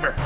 lifesaver!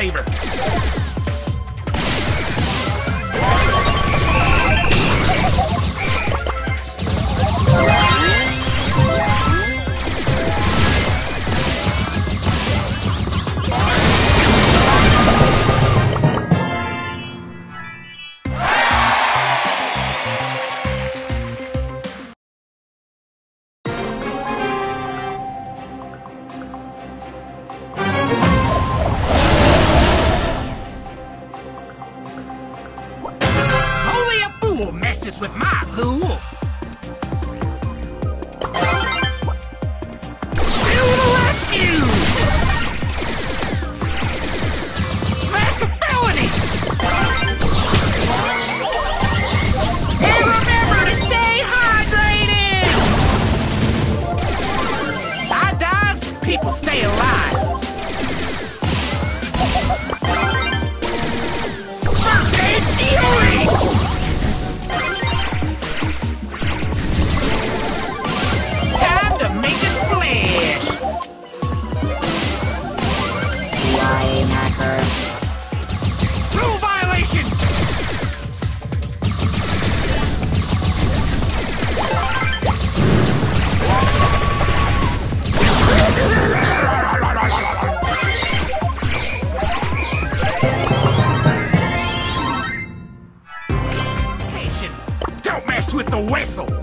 Certified with my whistle!